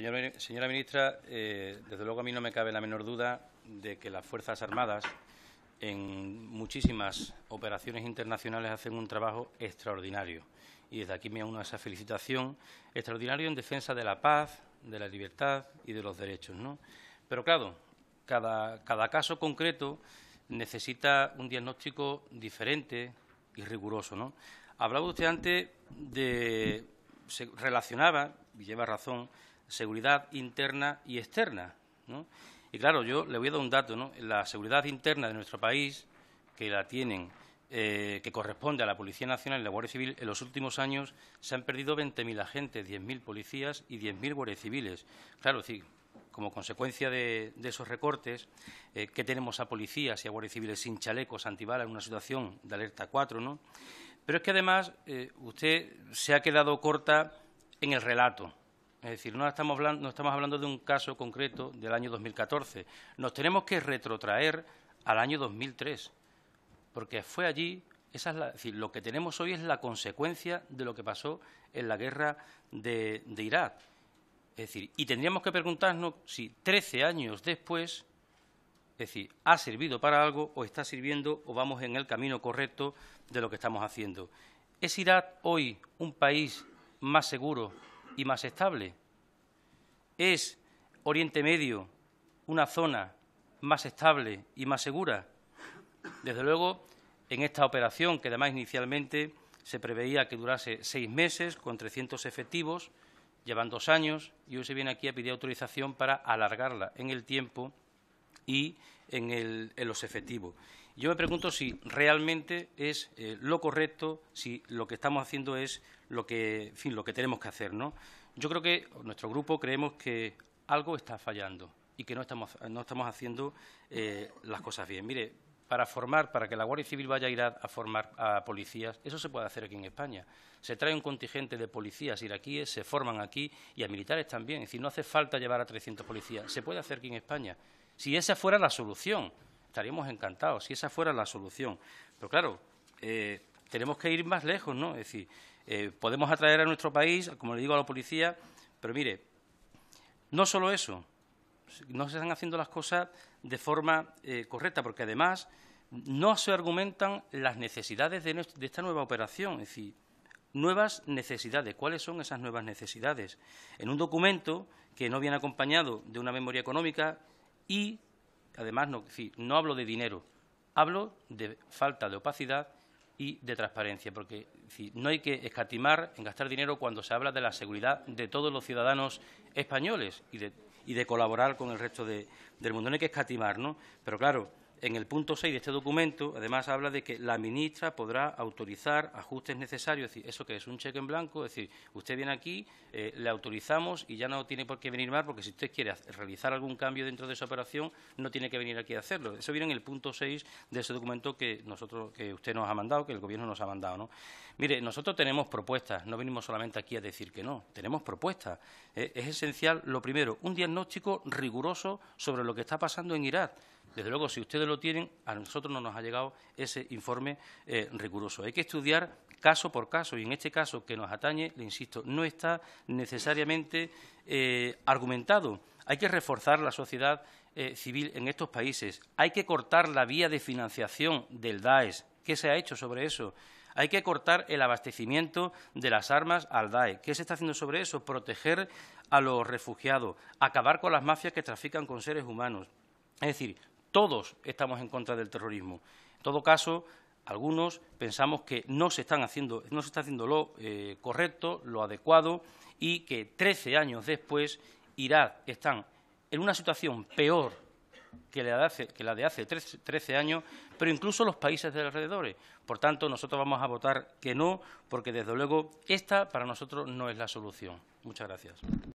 Señora, ministra, eh, desde luego a mí no me cabe la menor duda de que las Fuerzas Armadas en muchísimas operaciones internacionales hacen un trabajo extraordinario. Y desde aquí me uno a esa felicitación, extraordinario en defensa de la paz, de la libertad y de los derechos. Pero claro, cada, caso concreto necesita un diagnóstico diferente y riguroso. ¿no? Hablaba usted antes de... Se relacionaba, y lleva razón, seguridad interna y externa. Y claro, yo le voy a dar un dato. ¿no? La seguridad interna de nuestro país, que la tienen, eh, que corresponde a la Policía Nacional y la Guardia Civil, en los últimos años se han perdido 20.000 agentes, 10.000 policías y 10.000 guardias civiles. Claro, sí, como consecuencia de, esos recortes, eh, que tenemos a policías y a guardias civiles sin chalecos antibalas en una situación de alerta 4, ¿no? Pero es que además eh, usted se ha quedado corta en el relato. Es decir, no estamos, hablando, no estamos hablando de un caso concreto del año 2014. Nos tenemos que retrotraer al año 2003, porque fue allí, esa es, la, decir, lo que tenemos hoy es la consecuencia de lo que pasó en la guerra de, Irak. Es decir, y tendríamos que preguntarnos si 13 años después, es decir, ha servido para algo o está sirviendo o vamos en el camino correcto de lo que estamos haciendo. ¿Es Irak hoy un país más seguro y más estable? ¿Es Oriente Medio una zona más estable y más segura? Desde luego, en esta operación, que además inicialmente se preveía que durase seis meses, con 300 efectivos, llevan dos años, y hoy se viene aquí a pedir autorización para alargarla en el tiempo y en, los efectivos. Yo me pregunto si realmente es eh, lo correcto, si lo que estamos haciendo es lo que, fin, lo que tenemos que hacer, ¿no? Yo creo que nuestro grupo creemos que algo está fallando y que no estamos, no estamos haciendo eh, las cosas bien. Mire, para formar, para que la Guardia Civil vaya a ir a, formar a policías, eso se puede hacer aquí en España. Se trae un contingente de policías iraquíes, se forman aquí y a militares también. Es decir, no hace falta llevar a 300 policías, se puede hacer aquí en España. Si esa fuera la solución, estaríamos encantados, si esa fuera la solución. Pero claro, eh, tenemos que ir más lejos, ¿no? Es decir, eh, podemos atraer a nuestro país, como le digo a la policía, pero mire, no solo eso, no se están haciendo las cosas de forma eh, correcta, porque además no se argumentan las necesidades de, de, esta nueva operación, es decir, nuevas necesidades. ¿Cuáles son esas nuevas necesidades? En un documento que no viene acompañado de una memoria económica y, además, no, no hablo de dinero, hablo de falta de opacidad y de transparencia, porque no hay que escatimar en gastar dinero cuando se habla de la seguridad de todos los ciudadanos españoles y de, y de colaborar con el resto del mundo. No hay que escatimar, ¿no? Pero claro, en el punto 6 de este documento, además, habla de que la ministra podrá autorizar ajustes necesarios. Es decir, ¿eso que es? ¿Un cheque en blanco? Es decir, usted viene aquí, eh, le autorizamos y ya no tiene por qué venir más, porque si usted quiere realizar algún cambio dentro de esa operación, no tiene que venir aquí a hacerlo. Eso viene en el punto 6 de ese documento que, nosotros, que usted nos ha mandado, que el Gobierno nos ha mandado. ¿no? Mire, nosotros tenemos propuestas, no venimos solamente aquí a decir que no, tenemos propuestas. Eh, es esencial, lo primero, un diagnóstico riguroso sobre lo que está pasando en Irak. Desde luego, si ustedes lo tienen, a nosotros no nos ha llegado ese informe eh, riguroso. Hay que estudiar caso por caso y en este caso que nos atañe, le insisto, no está necesariamente eh, argumentado. Hay que reforzar la sociedad eh, civil en estos países. Hay que cortar la vía de financiación del DAES. ¿Qué se ha hecho sobre eso? Hay que cortar el abastecimiento de las armas al DAE. ¿Qué se está haciendo sobre eso? Proteger a los refugiados, acabar con las mafias que trafican con seres humanos. Es decir, todos estamos en contra del terrorismo. En todo caso, algunos pensamos que no se, están haciendo, no se está haciendo lo eh, correcto, lo adecuado, y que 13 años después Irak están en una situación peor que la de hace, que la de hace 13, años, pero incluso los países de alrededor. Por tanto, nosotros vamos a votar que no, porque desde luego esta para nosotros no es la solución. Muchas gracias.